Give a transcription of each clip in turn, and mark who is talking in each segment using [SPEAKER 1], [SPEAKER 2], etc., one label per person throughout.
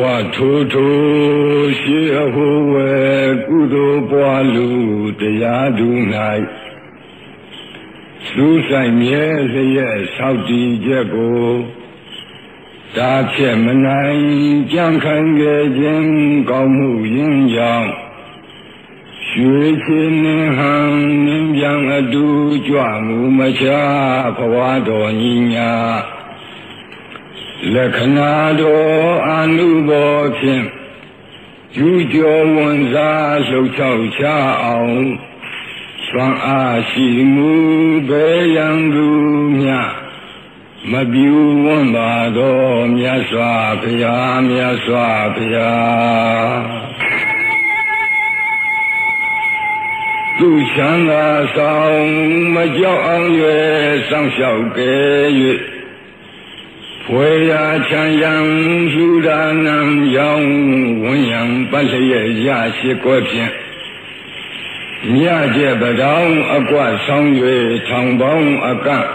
[SPEAKER 1] ဝထိုးထိုးရှိအဟုဝဲကုသိုလ်ပွားလူတရားသူ၌သူဆိုင်မြဲလျက်ဆောက်တည်ချက်ကိုတာဖြစ်မနိုင်ကြံခံခဲ့ခြင်းကောင်းမှုရင်းကြောင့်ရွှေချင်းနှင်းဟန်နင်းပြန်အတူကြွမှုမချဘဝတော်ညီညာ လက္ခဏာတော်အနုဘောဖြင့်ယူကျော်ဝန်စားလှုပ်ချောက်ချအောင်စွမ်းအားရှိမှုဘေးရန်သူများမပြူဝန်းပါသောမြတ်စွာဘုရားမြတ်စွာဘုရားသူချမ်းသာဆောင်မကြောက်အောင်ရွယ်စောင့်ရှောက်ကြ၍ ဖွေရာချမ်းရန်လူဒါနံရောင်းဝန်းရံပတ်လျက်ရရှိကွယ်ဖြင့်မြကျက်ပဒေါင်းအကွဆောင်၍ထောင်ပေါင်းအကန့်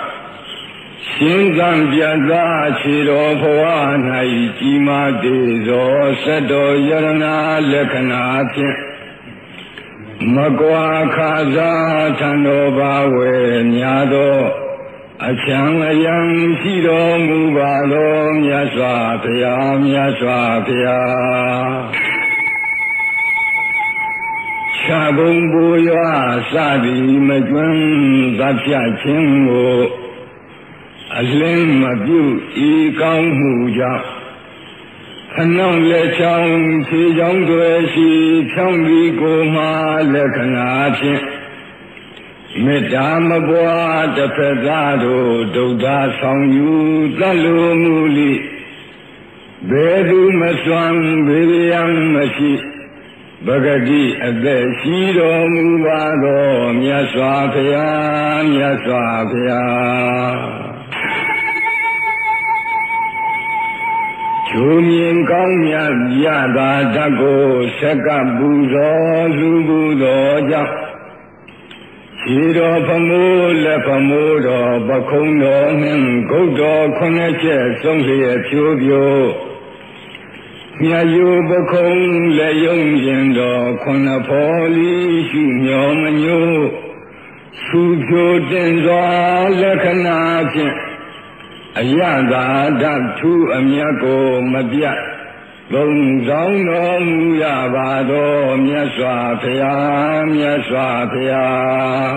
[SPEAKER 1] ရှင်ကံပြသာခြေတော်ဘဝ၌ကြီးမားသေးသောစက်တော်ယရနာလက္ခဏာဖြင့်မကွာခါစားထံတော်ဘာဝေများသော အချံအယံရှိတော်မူပါသောမြတ်စွာဘုရားမြတ်စွာဘုရားခြာဘုံပူရွာစသည်မကျွမ်းသတ်ဖြတ်ခြင်းကိုအလင်းမပြုဤကောင်းမှုကြောင့်ခဏောင်းလက်ချောင်းခြေချောင်းတွေရှိဖြောင်းပြီးကိုမှလက္ခဏာဖြင့် မေတ္တာမပွားတစ်ဖက်သားတို့ဒုဒ္ဒဆောင်ယူသတ်လိုမူလိဘယ်သူမစွမ်းဘေးရန်မရှိပဂတိအသက်ရှိတော်မူပါသောမြတ်စွာဘုရားမြတ်စွာဘုရားချိုမြင်ကောင်းမြတ်ရတာတတ်ကိုဆက်ကပူဇော်လူပူတော်ကြောင့် ခြေတော်ဖမိုးလက်ဖမိုးတော်ပခုံးတော်နှင့်ဂုတ်တော်ခွန်ချက်ဆုံးလျက်ဖြိုးဖြိုးမြတ်ယုပခုံးလက်ယုံရင်တော်ခွန်ဖော်လီရှုမျောမညို့ဆူဖြိုးတင်စွာလက္ခဏာဖြင့်အယတာဓာထုအမြတ်ကိုမပြတ် သုံးဆောင်တော်မူရပါတော်မြတ်စွာဘုရားမြတ်စွာဘုရား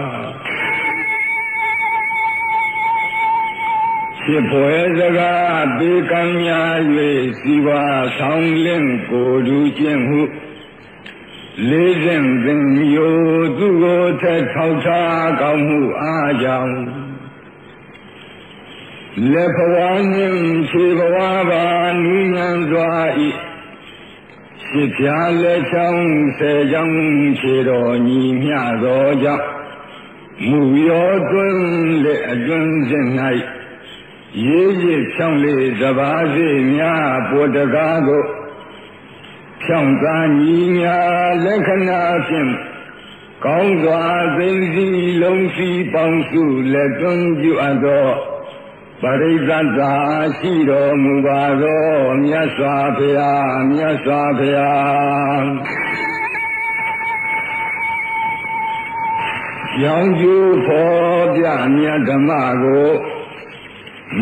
[SPEAKER 1] ဖြစ်ဖွယ်စကားပေကံများ၍စီဝါဆောင်လင့်ကိုလူချင်းဟုလေးစဉ်သင်မျိုးသူကိုထက်ထောက်ထားကောင်းမှုအားကြောင့် လက်ဘဝနှင့်ခြေဘဝပါနူးညံစွာဤရှိပြလက်ချောင်းဆယ်ချောင်းခြေတော်ညီမျှသောကြောင့်မူရောတွင်လက်အတွင်စဉ်၌ရေးရဖြောင်းလေသဘာစေများပေါ်တကားကိုဖြောင်းကားညီများလက္ခဏာဖြင့်ကောင်းစွာသိသိလုံးစီပေါင်းစုလက်တွင်ပြုအပ်သော ပရိသတ်သာရှိတော်မူပါသောမြတ်စွာဘုရားမြတ်စွာဘုရားရောင်ကျူဖော်ပြမြတ်ဓမ္မကို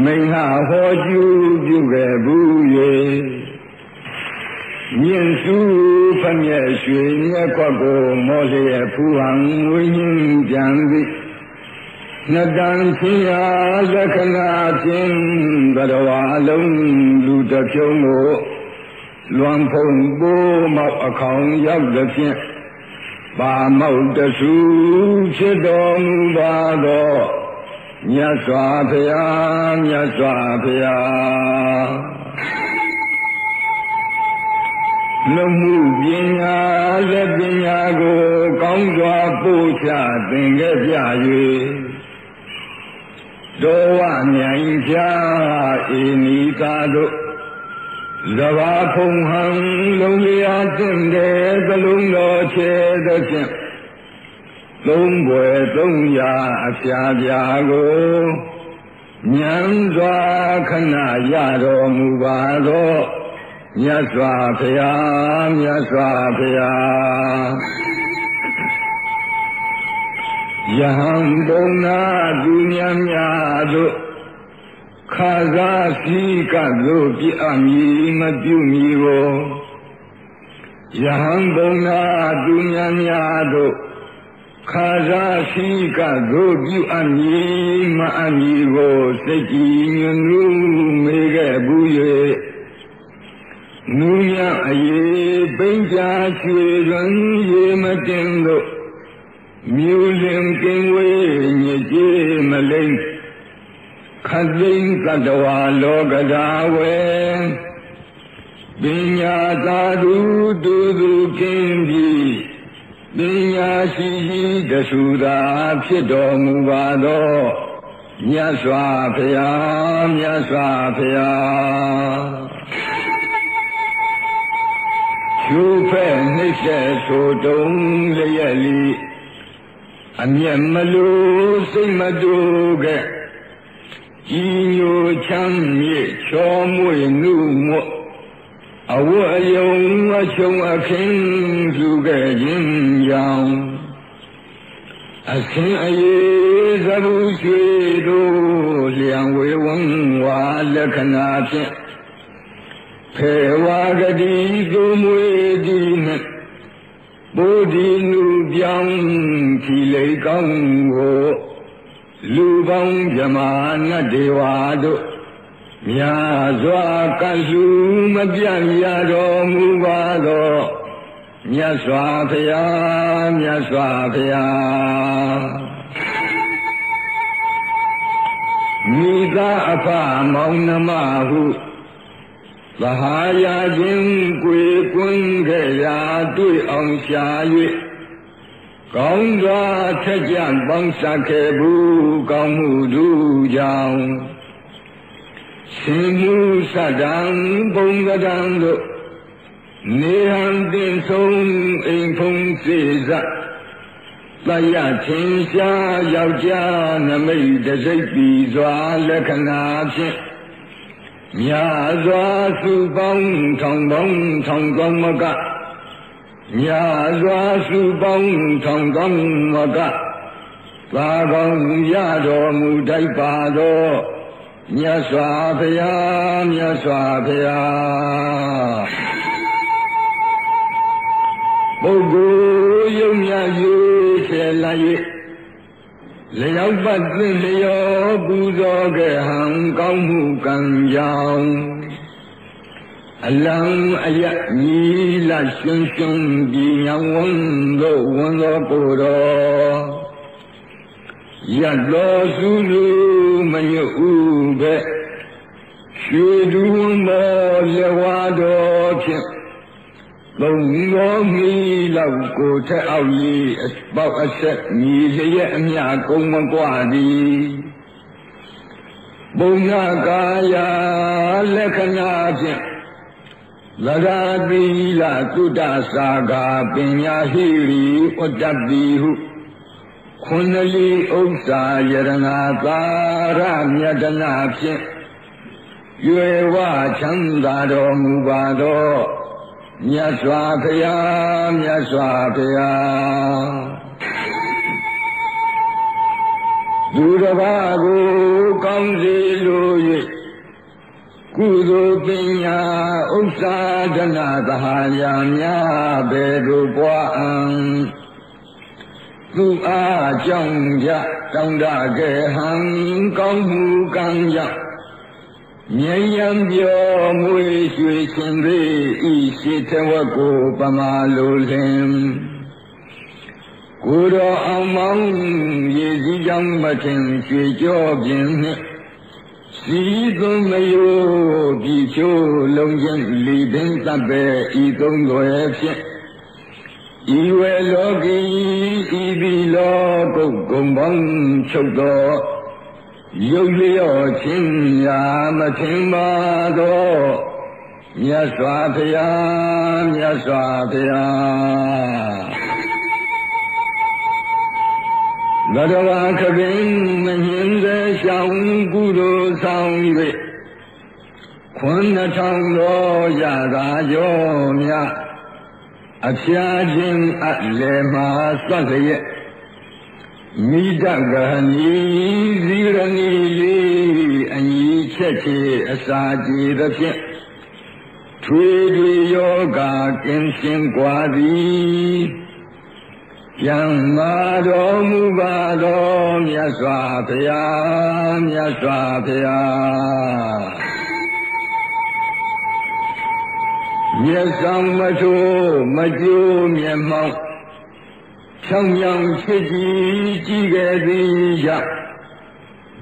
[SPEAKER 1] မိန်ဟာဟောကျူပြုခဲ့ဘူး၍မြင့်စုဖမျက်ရွှေမြက်ခွက်ကိုမောလျက်ဖူဟံဝိညာဉ်ပြန်သည် နတံချင်းရာလက္ခဏာဖြင့်ဘရဝါလုံးလူတဖြုံးကိုလွန်ဖုံပိုးမောက်အခေါင်ရောက်သည်ဖြင့်ပါမောက်တဆူဖြစ်တော်မူပါသောမြတ်စွာဘုရားမြတ်စွာဘုရားလူမှုပညာလက်ပညာကို ကောင်းစွာပို့ချသင်ခဲ့ကြ၍ တောဝမြိုင်ချာဧနိသာတို့သဘာဖုံဟံလုံးလျာသင့်တဲ့သလုံးတော်ချေသဖြင့်သုံးဘွယ်သုံးရာအပြာပြာကိုဉာဏ်စွာခဏရတော်မူပါသောမြတ်စွာဘုရားမြတ်စွာဘုရား ယဟံဘုံနာသူမြတ်များတို့ခါသာစီကတို့ပြအမည်မပြုမီကိုယဟံဘုံနာသူမြတ်များတို့ခါသာစီကတို့ပြုအမည်မအမည်ကိုစိတ်ကြည်ညွတ်မေခဲ့ဘူး၍နူရအရေးပိန်ချာချွေရွံရေမတင်တို့ မြူလင်ကင်းဝေးညစ်ကြေးမလိမ့်ခသိင်္ကတဝါလောကဓာဝေပညာသာဓုတူသူကင်းပြီးပညာရှိရှိတဆူသာဖြစ်တော်မူပါသောမြတ်စွာဘုရားမြတ်စွာဘုရားကျိုးဖဲ့နှိမ့်ဆက်ဆိုတုံးလျက်လီ အမျက်မလို့စိတ်မတူခဲ့ကြီးညိုချမ်းမြေချောမွေနုမော့အဝတ်အယုံအချုံအခင်းစုခဲ့ခြင်းကြောင့်အဆင်းအေးသဘုရွှေတို့လျံဝေဝံဝါလက္ခဏာဖြင့်ဖေဝါဂတိသူမွေဒီနှင့် ဘုဒ္ဓီနုပြောင်းခီလေကောင်းကိုလူပေါင်းမြမာနတ်ဒေဝတို့မြာစွာကလူမပြတ်ရတော်မူပါသောမြတ်စွာဘုရားမြတ်စွာဘုရားမိသားအဖမောင်နှမဟု သဟာယာခြင်းကိုယ်ကွန်းခဲ့ရာတွေ့အောင်ရှာ၍ကောင်းစွာထက်ကြပေါင်းစပ်ခဲ့ဘူးကောင်းမှုတို့ကြောင့်ရှင်မှုစတံဘုံကတံတို့နေဟံတင်ဆုံးအိမ်ဖုံးစေစတယထင်ရှားယောက်ျားနမိတ်တစိတ်ပြီးစွာလက္ခဏာဖြင့် မြာစွာစုပေါင်းထောင်ပေါင်းထောင်ကောင်းမကညာစွာစုပေါင်းထောင်ကောင်းမကသာကောင်းရတော်မူတိုက်ပါသောမြတ်စွာဘုရားမြတ်စွာဘုရားပုဂ္ဂိုလ်ယုံမြယူချေလိုက်၍ လျောက်ပတ်သင်လျောပူဇော်ခဲ့ဟံကောင်းမှုကံကြောင့်အလံအယညီလရှင်ရှင်ဒီညဝန်းသောဝန်သောကိုယ်တော်ရတ်တော်စုလူမညွဥပဲရွှေတူမောလဝါတော်ဖြင့် သုံးသောမီလောက်ကိုထက်အောက်ကြီးအပေါက်အဆက်ညီရဲ့အမြကုံမကွာသည်ဘုံနာကာယလက္ခဏာဖြင့်လဂာတိလသုတ္တသာဂာပညာဟိရိဥတ္တပိဟုခွန်လီဥစ္စာယရဏသာရမြတနာဖြင့်ရွယ်ဝချမ်းသာတော်မူပါသော မြတ်စွာဘုရားမြတ်စွာဘုရားသူတစ်ပါးကိုကောင်းစေလို၍ကုသိုလ်ပညာဥစ္စာဒနာသဟာယာများဘယ်သို့ပွားအံသူအားကြောင့်ကြတောင်းတခဲ့ဟံကောင်းမှုကံကြောင့် မြင်ရန်ပြောမွေရွှေရှင်သေးဤရှိထဝကိုပမာလိုလင်ကိုတော်အောင်မောင်းရည်စည်းကြောင့်မထင်ရွှေကြောပြင်းနှင့်စီသုံးမယိုဒီချိုးလုံးချင်းလီပင်တပ်ပဲဤသုံးွယ်ဖြင့်ဤဝေလောကီဤဒီလောကုတ်ကုံပေါင်းချုပ်သော ရုပ်လျော့ခြင်းရာမထင်ပါသောမြတ်စွာဘုရားမြတ်စွာဘုရားဘဂဝါခပင်မညင်စေရှောင်းကုသိုလ်ဆောင်၍ခွန်းနှထောင်တော်ရသာကြောမြအဖျားခြင်းအလေမှာစွတ်လျက် မိဒကနီဇီရဏီလေးအညီချက်ချေအစာကြည်သဖြင့်ထွေတွေယောဂကင်းရှင်းกว่าသည်ပြန်မာတော်မူပါတော်မြတ်စွာဘုရားမြတ်စွာဘုရားမျက်ဆောင်မထိုးမကြိုးမျက်မှောက် ဖြောင်းပြောင်ဖြစ်ကြည်ကြည်ခဲ့သည်ရ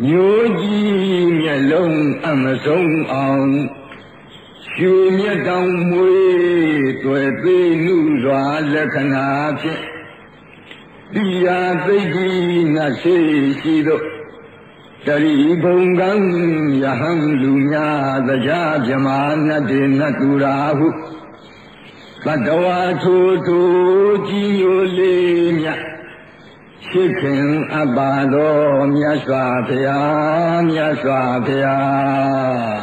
[SPEAKER 1] မျိုးကြီးမျက်လုံးအမဆုံးအောင်ရွှေမြတ်တောင်မွေတွေ့သေးနုစွာလက္ခဏာဖြင့်တိယာသိတိငါရှိရှိသောတရိဘုံကံယဟံလူများတရားမြမာနတ်တေနတ်သူရာဟု သတ္တဝါထိုထိုကြည်ညိုလေးမြတ်ရှိခင်အပ်ပါတော်မြတ်စွာဘုရားမြတ်စွာဘုရား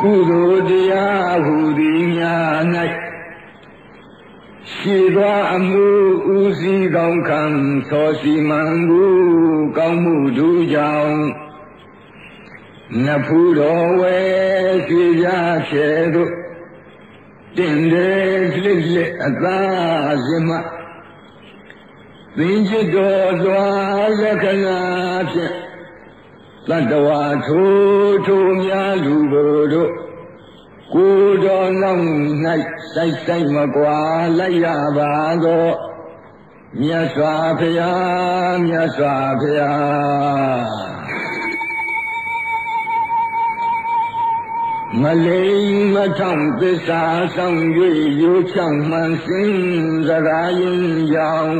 [SPEAKER 1] ကုသိုလ်တရားဟူသည်များ၌ရှိသောအမှုဥစည်းကောင်းခံသောစီမံမှုကောင်းမှုတို့ကြောင့် နဖူတော်ဝဲရွှေကြဖြဲတို့တင်တယ်လှစ်လှစ်အသာစင်မသင်္ချစ်တော်စွာလက္ခဏာဖြင့်တတဝါထိုးထိုးများလူတို့ကိုတော်နောက်၌စိုက်စိုက်မကွာလိုက်ရပါသောမြတ်စွာဘုရားမြတ်စွာဘုရား မလိမ်မထောင်သစ္စာဆောင်၍ရိုးချောင်းမှန်စင်စကားရင်ကြောင့်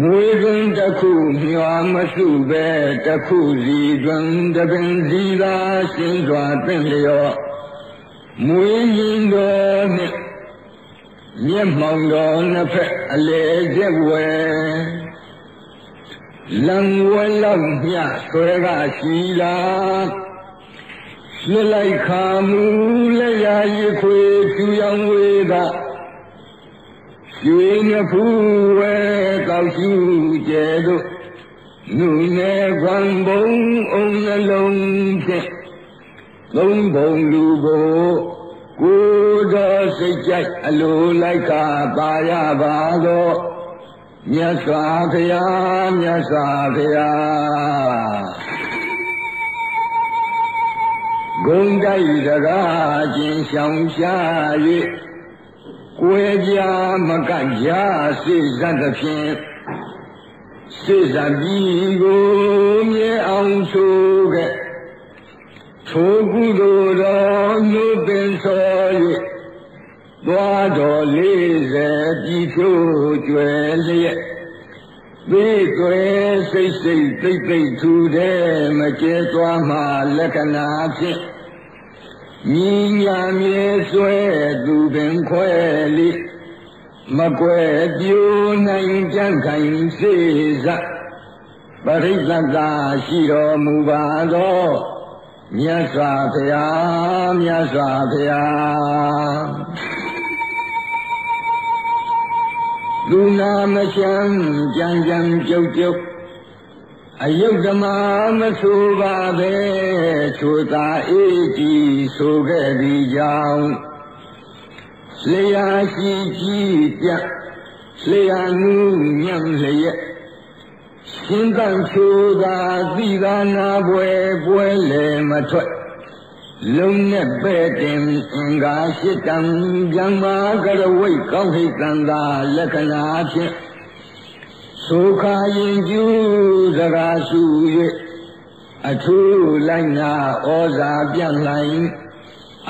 [SPEAKER 1] မွေတွင်တစ်ခုမျောမစုပဲတစ်ခုစီတွင်တပင်စီသာရှင်းစွာသင်လျော့မွေရင်တော်နှင့်မျက်မှောင်တော်နှစ်ဖက်အလေကျက်ဝဲလံဝဲလောက်မြဆွဲကရှိလား လွတ်လိုက်ခါမူလက်ရာရခွေဖြူရောင်ဝေကရွှေငဖူးဝဲကောက်ရှူကျဲတို့နုနယ်ခွန်ဘုံအောင်နှလုံးဖြင့်သုံးဘုံလူကိုကိုတော်စိတ်ကြိုက်အလိုလိုက်ကပါရပါသောမြတ်စွာဘုရားမြတ်စွာဘုရား ဂုံတိုက်တကားချင်းရှောင်ရှား၍ကိုယ်ကြမကကြစိဇတ်သဖြင့်စိဇတ်ပြီးကိုမြဲအောင်ဆိုခဲ့ထိုကုသိုလ်တော်နှုတ်ပင်ဆော၍သွားတော်လေးစေပြည်ဖြိုးကျွယ်လျက် သိသွဲစိတ်စိတ်သိသိထူတဲ့မကျဲသွားမှလက္ခဏာဖြင့်ညီညာမြေဆွဲသူပင်ခွဲလိမကွယ်ပြိုနိုင်ကြံ့ခိုင်စေစပရိသတ်သာရှိတော်မူပါသောမြတ်စွာဘုရားမြတ်စွာဘုရား လူနာမချမ်းကြံကြံကြုတ်ကြုတ်အယုတ်ဓမ္မမဆိုပါပဲချိုသာအေးကြည်ဆိုခဲ့သည်ကြောင့်လျာရှိကြည်ပြလျာနူးညံလျက်ရှင်ကံချိုသာသီသာနာပွဲပွဲလေမထွက် လုံးနဲ့ပဲ့တင်အင်္ဂါရှိတံဗျမ္မာကရဝိတ်ကောင်းဟိတံသာလက္ခဏာဖြင့်ဆိုခါရင်ကျူးစကားစု၍အထူးလိုက်နာဩဇာပြန့်လိုက်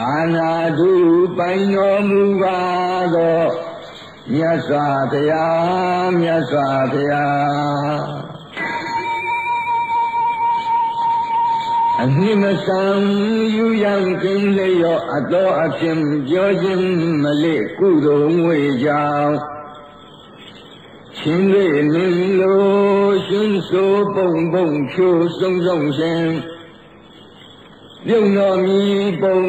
[SPEAKER 1] အာနာတုပိုင်တော်မူပါသောမြတ်စွာဘုရားမြတ်စွာဘုရား အနှစ်မဆံယူရန်ကင်းလျောအတော်အဖြစ်ပြောခြင်းမလေးကုသိုလ်ငွေကြောင့်ချင်းလေးလင်းလို့ရှင်ဆိုပုံပုံဖြိုးစုံစုံရှင်ပြုံတော်မီပုံ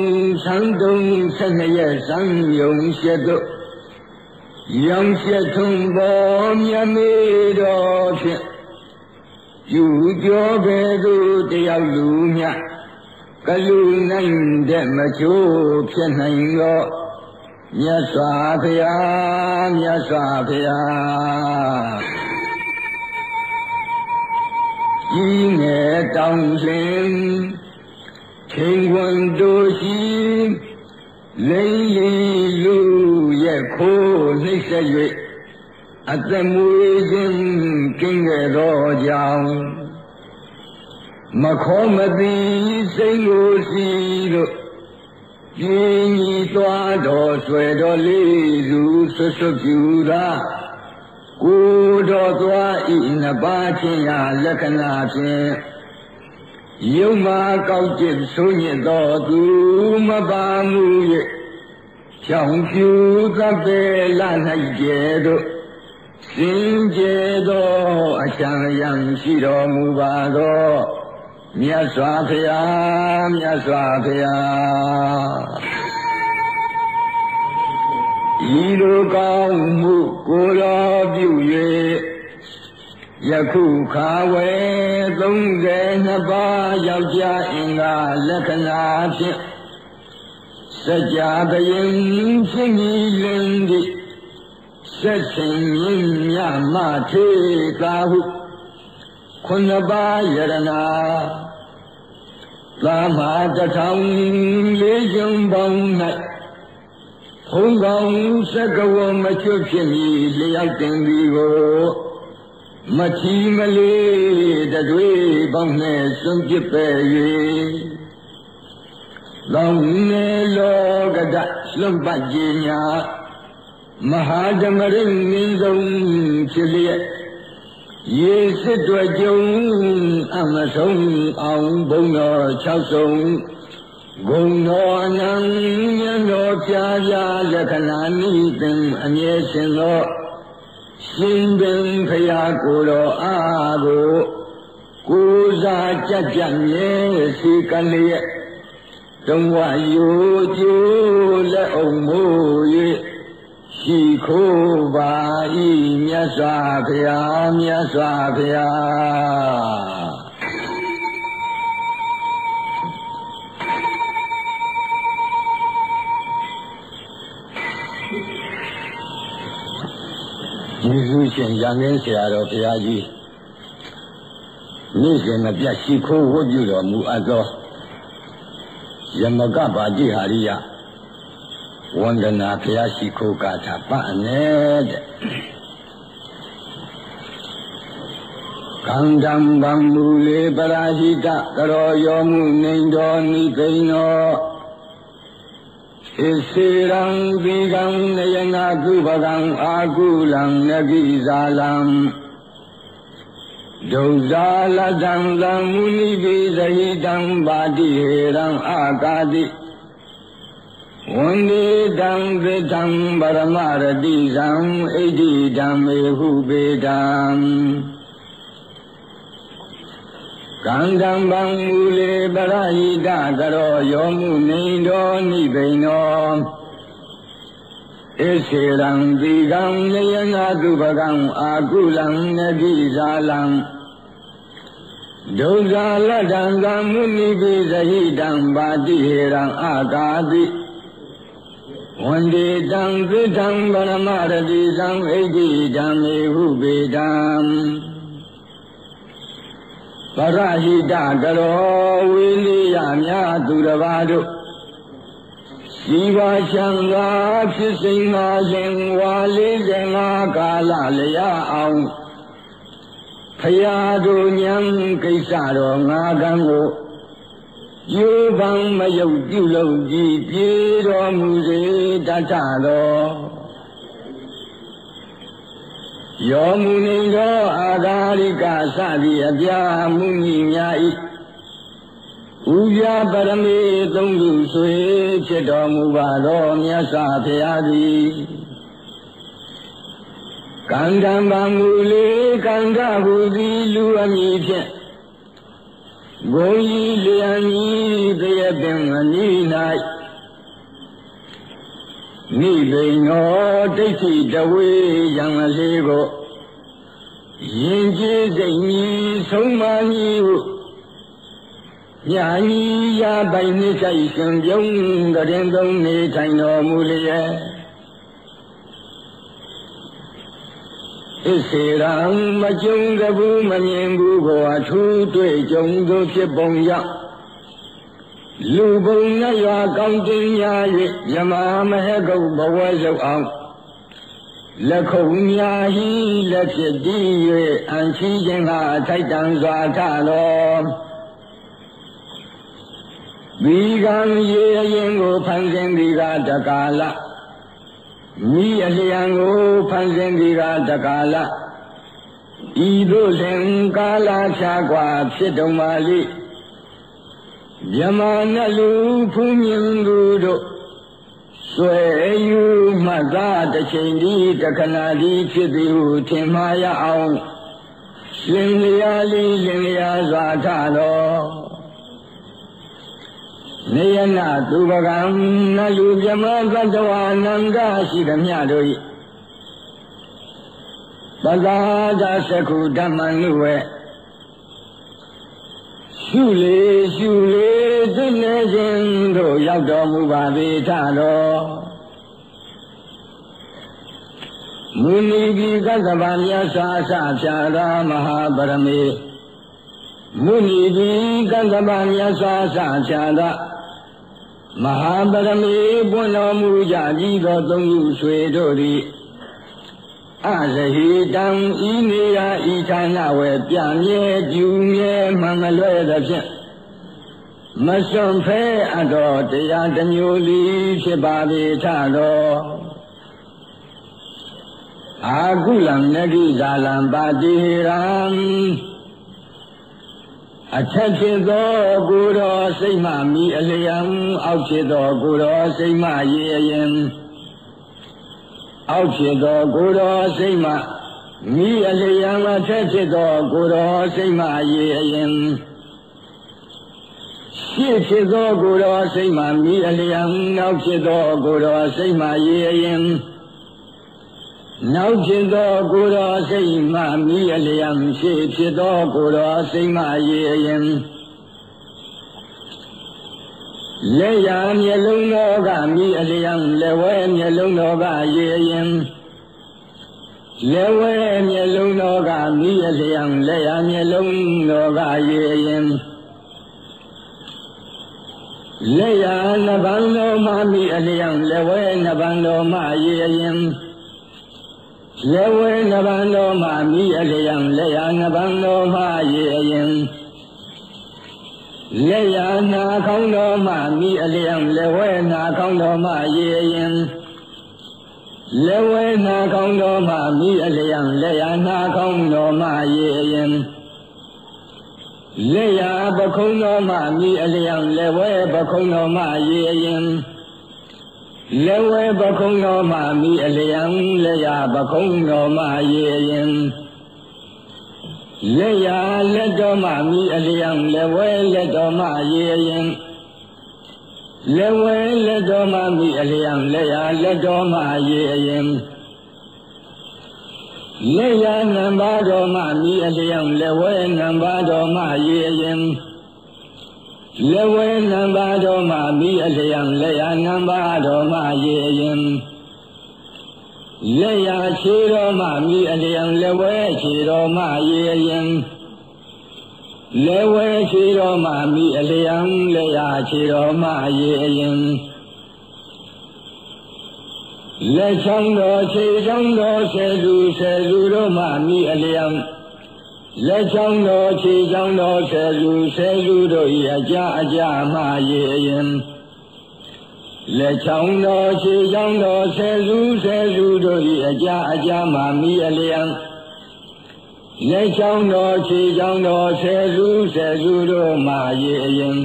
[SPEAKER 1] ဆန်းတုံဆက်နှစ်ရက်ဆန်းယုံရှက်တို့ရောင်ရှက်ထုံပေါ်မြတ်မေတော်ဖြင့် ယူကြောပဲသူတယောက်လူမြကလူနိုင်တဲ့မချိုးဖြစ်နိုင်တော့မြတ်စွာဘုရားမြတ်စွာဘုရားကြီးငယ်တောင်းလင်းချိန်ဝန်တို့ရှိလိမ့်လီလူရဲ့ခိုးနှိမ့်ဆက်၍ အသက်မွေးခြင်းကင်းခဲ့သောကြောင့်မခေါ်မသိစိတ်ကိုစီလို့ပြင်းကြီးသွားတော်ဆွဲတော်လေးစုဆွဆွပြူသာကိုတော်သွားဤနှစ်ပါးချင်းရာလက္ခဏာဖြင့်ယုံမာကောက်ကျစ်ဆိုညစ်တော်သူမပါမှု၍ချောင်ပြူသပ်ပေလာ၌ကျဲတို့ စင်ကြဲသောအချမ်းရံရှိတော်မူပါသောမြတ်စွာဘုရားမြတ်စွာဘုရားဤလိုကောင်းမှုကိုတော်ပြု၍ယခုခါဝဲ32ပါးယောက်ျားအင်္ဂါလက္ခဏာဖြင့်စัจ जा ဘယင်ဖြစ်မီလင်းသည့် ဆက်ဆင်မြင့်မြတ်မထေသာဟုခုနှစ်ပါးယရနာသာမတထောင်လေးကျုံပေါင်း၌ဖုံးကောင်းစကဝမချွတ်ဖြစ်မီလျောက်တင်သည်ကိုမချီမလေးတတွေပေါင်းနဲ့စွန့်ပစ်ပဲ၍လောင်နေလောကဒလွတ်ပတ်ခြင်းညာ မဟာဓမ္မရိနင်းဆုံးဖြစ်လျက်ရေစစ်တွကြုံအမဆုံးအောင်ဘုံတော်6ဆုံးဂုံတော်အနံညံတော်ဖြာဖြာလက္ခဏာနိသင်အမြဲရှင်သောရှင်ပင်ဖရာကိုတော်အားကိုကိုးစားကြကြမြဲစီကလျက်တုံးဝရိုကျိုးလက်အောင်မိုး၍ ရှိခိုးပါဤမြတ်စွာဘုရားမြတ်စွာဘုရားယေရှုရှင်ရန်ငင်းဆရာတော်ဘုရားကြီးနေ့စဉ်မပြတ်ရှိခိုးဝတ်ပြုတော်မူအပ်သောယမကပါတိဟာရိယ ဝန္ဒနာဘုရားရှိခိုးကာထာပနဲ့တဲ့ကံတံဗံမူလေပရာဟိတကရောယောမှုနေတော်နိသိဏောဣစေရံသီကံနယနာကုပကံအာကုလံနဂိဇာလံဒုဇာလတံသံမုနိပိသဟိတံပါတိဟေရံအာကာတိ ဝန္ဒီတံသစ္တံပရမရတိဇံဣတိဓမ္မေဟုပေတံကံတံဗံမူလေပရဟိတကရောယောမှုနေတော်နိဗ္ဗိနောဣစေရံတိကံယယနာတုပကံအာကုလံနတိဇာလံဒုက္ခလတ္တံကမုနိပိသဟိတံပါတိဟေရံအာကာတိ ဝန္ဒေတံသစ္တံဗရမရတိသံဣတိဓမ္မေဟုပေတံပရဟိတကရောဝိလိယမြသူတစ်ပါးတို့စီပါချံသာဖြစ်စိန်သာရှင်ဝါ45ကာလလျာအောင်ဖရာတို့ညံကိစ္စတော်ငါကံကို ယူပံမယုတ်ပြုလုပ်ကြည်ပြေတော်မူစေတတ်တော်ယောမူနေသောအာဂါရိကစသည်အပြာမူကြီးများ၏ဥပြပရမေသုံးခုဆွေဖြစ်တော်မူပါသောမြတ်စွာဘုရားသည်ကကံတံပံမူလေးကံကဟုသည်လူအမည်ဖြင့် ဂုံကြီးလျံကြီးတရပင်အနိ၌နိဗ္ဗိနောဒိဋ္ဌိတဝေယံလေးကိုယင်ကျေးစိတ်ကြီးဆုံးမကြီးဟုညာကြီးရပိုင်နိစ္စရှင်ပြုံးတရင်သုံးနေထိုင်တော်မူလျက် ဣစေရံမကြုံတဘူးမမြင်ဘူးကိုအထူးတွေ့ကြုံသူဖြစ်ပုံရောက်လူပုံနဲ့ရွာကောင်းတင်များ၍မြမမဟကုတ်ဘဝရုပ်အောင်လက်ခုံညာဟီလက်ဖြစ်တည်၍အန်ချီခြင်းကအထိုက်တန်စွာထတော်ဘီကံရေရင်ကိုဖန်ဆင်းပြီးကတကာလ မိအလျံကိုဖန်ဆင်းပြီးကတကာလဤသို့လင်ကာလဖြာกว่าဖြစ်တော်ပါလိမြမနလူဖူးမြင်သူတို့ဆွဲယူမှတ်သားတစ်ချိန်ဒီတခဏဒီဖြစ်သည်ဟုထင်မှားရအောင်ရှင်လျာလေးရှင်လျာစွာထတော် နေယနာသူပကံနလူမြမသတ္တဝါနန္ဒရှိသမျှတို့၏ပဇာဒသကုဓမ္မနုဝေရှုလေရှုလေသိနေခြင်းတို့ရောက်တော်မူပါပေထတော်မုနီဒီကသဗ္ဗမြတ်စွာဆဖြာသောမဟာပရမေမုနီဒီကသဗ္ဗမြတ်စွာဆဖြာသော မဟာပရမေပွင့်တော်မူကြပြီးသောသုံးခုဆွေတို့သည်အဇဟိတံဤနေရာဤဌာနဝေပြမြဲပြူမြဲမှန်မလွဲသဖြင့်မစွန်ဖဲအတော်တရားတမျိုးလီဖြစ်ပါပေထတော်အာကုလံနဂိဇာလံပါတိရံ အထက်ဖြစ်သောကိုယ်တော်စိတ်မှမိအလျံအောက်ဖြစ်သောကိုယ်တော်စိတ်မှရေရင်အောက်ဖြစ်သောကိုယ်တော်စိတ်မှမိအလျံအထက်ဖြစ်သောကိုယ်တော်စိတ်မှရေရင်ရှေ့ဖြစ်သောကိုယ်တော်စိတ်မှမိအလျံနောက်ဖြစ်သောကိုယ်တော်စိတ်မှရေရင် နောက်ဖြစ်သောကိုယ်တော်စိတ်မှမိအလျံရှေ့ဖြစ်သောကိုယ်တော်စိတ်မှရေရင်လက်ရမျက်လုံးတော်ကမိအလျံလက်ဝဲမျက်လုံးတော်ကရေရင်လက်ဝဲမျက်လုံးတော်ကမိအလျံလက်ရမျက်လုံးတော်ကရေရင်လက်ရနှစ်ပန်းတော်မှမိအလျံလက်ဝဲနှစ်ပန်းတော်မှရေရင် လက်ဝဲနှစ်ပန်းတော်မှမိအလျံလက်ရနှစ်ပန်းတော်မှရေရင်လက်ရနာခေါင်းတော်မှမိအလျံလက်ဝဲနာခေါင်းတော်မှရေရင်လက်ဝဲနာခေါင်းတော်မှမိအလျံလက်ရနာခေါင်းတော်မှရေရင်လက်ရပခုံးတော်မှမိအလျံလက်ဝဲပခုံးတော်မှရေရင် လက်ဝဲပခုံးတော်မှမိအလျံလက်ရပခုံးတော်မှရေရင်လက်ရလက်တော်မှမိအလျံလက်ဝဲလက်တော်မှရေရင်လက်ဝဲလက်တော်မှမိအလျံလက်ရလက်တော်မှရေရင်လက်ရနံပါးတော်မှမိအလျံလက်ဝဲနံပါးတော်မှရေရင် လက်ဝဲနံပါးတော်မှမိအလျံလက်ရနံပါးတော်မှရေရင်လက်ရခြေတော်မှမိအလျံလက်ဝဲခြေတော်မှရေရင်လက်ဝဲခြေတော်မှမိအလျံလက်ရခြေတော်မှရေရင်လက်ချောင်းတော်ခြေချောင်းတော်ဆယ်စုဆယ်စုတို့မှမိအလျံ လက်ချောင်းတော်ခြေချောင်းတော်ဆယ်စုဆယ်စုတို့၏အကြအကြမှရေရင်လက်ချောင်းတော်ခြေချောင်းတော်ဆယ်စုဆယ်စုတို့၏အကြအကြမှမိအလျံလက်ချောင်းတော်ခြေချောင်းတော်ဆယ်စုဆယ်စုတို့မှရေရင်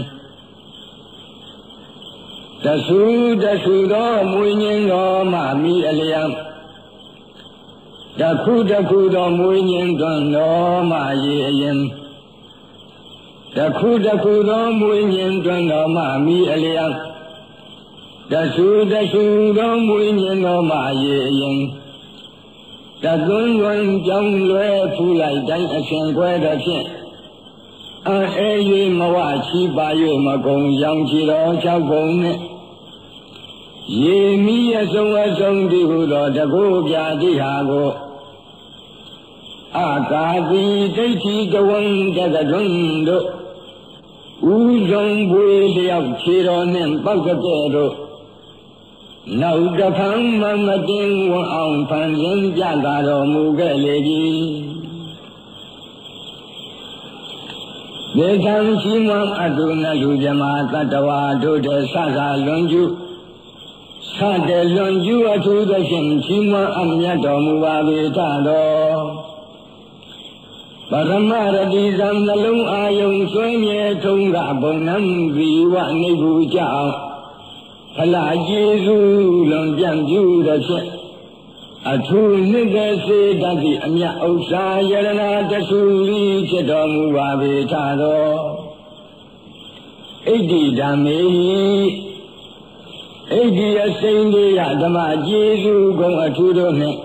[SPEAKER 1] တဆူတဆူသောမွေငင်းတော်မှမိအလျံ တခုတခုသောမွေးညင်းသွန်တော်မရေရင်တခုတခုသောမွေးညင်းသွန်တော်မမိအလျံတဆူတဆူသောမွေးညင်းတော်မရေရင်တသွန်းသွန်းကြောင်းလွဲဖူးလိုက်တိုင်းအရှင်ခွဲတော်ဖြင့်အဲအဲ၍မဝချီပါ၍မကုံရောင်ချီတော်၆ကုံနှင့် ရေမီအစုံအစုံဒီဟုသောတကုပြတိဟာကိုအာကာတိဒိဋ္ဌိတဝံတကတွန်းတို့ဥဇုံပွေလျောက်ခြေတော်နှင့်ပောက်ကတဲ့တို့နောက်တဖန်မမတင်ဝအောင်ဖန်ဆင်းကြတာတော်မူခဲ့လေသည်ဒေသံရှိမအတုနလူဇမတတဝါတို့တဲ့ဆဆလွန်ကျူး ဆတဲ့လွန်ကျူးအထူးသဖြင့်ရှိမအမြတ်တော်မူပါပေထတော်ပရမရတိဇံနှလုံးအာယုံဆွေးမြဲထုံးကဘုံနံဇီဝနိဗ္ဗူကြောင့်ဖလာကျေစုလွန်ပြန့်ပြူသည်ဖြင့်အထူးနှစ်သက်စေတတ်သည့်အမြတ်ဥစ္စာယရနာတဆူလီဖြစ်တော်မူပါပေထသောဣတိဓမ္မေ ဣတိအစိမ့်လေးရဓမ္မကျေစုကုံအထူးတို့နှင့်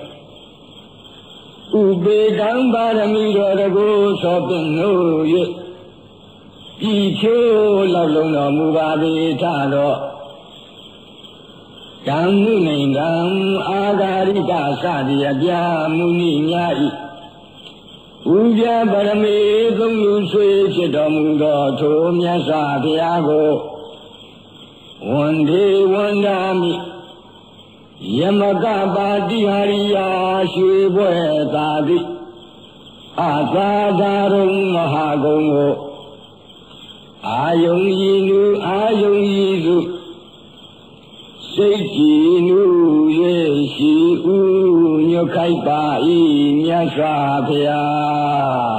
[SPEAKER 1] ဥပေတံပါရမီတော်တကူသောပင်တို့၍ဤချိုးလောက်လုံးတော်မူပါပေထသောဓမ္မုနိံကံအာဂာရိကစသည်အပြာမုနိညာဤဥပြပရမေသုံးလူဆွေဖြစ်တော်မူသောထိုမြတ်စွာဘုရားကို ဝန်ဒီဝန်ဒာမိယမကပါတိဟာရိယာရွှေပွဲသာတိအာသာဓာရုံမဟာကုံကိုအာယုံဤနုအာယုံဤစုစိတ်ကြည်နုရဲ့ရှိဥညွတ်ခိုက်ပါ၏မြတ်စွာဘုရား